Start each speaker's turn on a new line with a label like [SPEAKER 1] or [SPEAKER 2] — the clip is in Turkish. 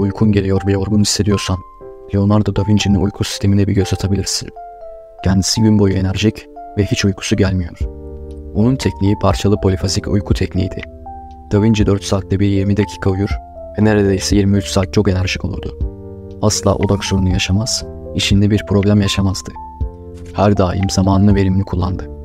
[SPEAKER 1] uykun geliyor ve yorgun hissediyorsan Leonardo da Vinci'nin uyku sistemine bir göz atabilirsin. Kendisi gün boyu enerjik ve hiç uykusu gelmiyor. Onun tekniği parçalı polifazik uyku tekniğiydi. Da Vinci 4 saatte bir 20 dakika uyur ve neredeyse 23 saat çok enerjik olurdu. Asla odak sorunu yaşamaz, işinde bir problem yaşamazdı. Her daim zamanını verimli kullandı.